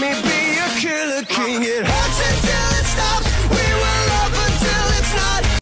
me be a killer king. It hurts until.